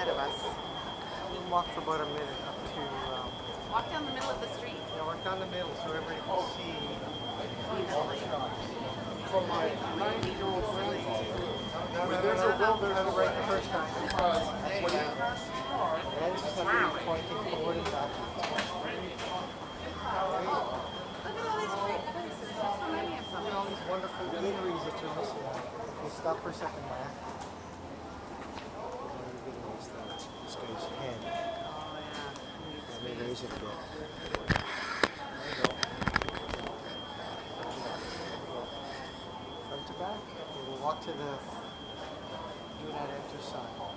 ahead of us. We can walk for about a minute up to, um, Walk down the middle of the street. yeah, walk down the middle so everybody can see. From my 90-year-old grandfather. No, no, no, no, no, no, no, right the first time. There you go. And somebody pointing forward and back. Look at all these great places. There's so many of Look at all these wonderful eateries that you're missing out. Okay, stop for a second, Matt. Front to back. Okay, we'll walk to the do not enter sign.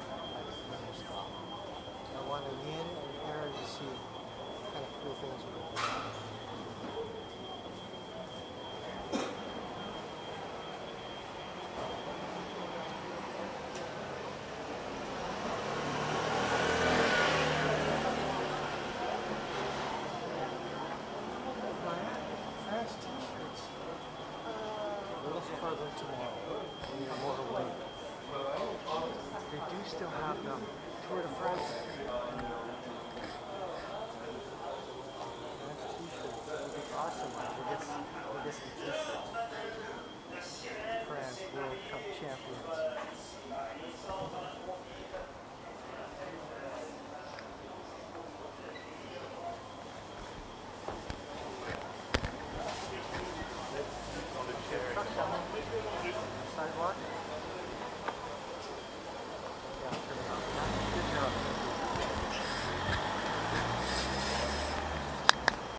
Further tomorrow. We have more away. They do still have the Tour de France. Be awesome with this, with this.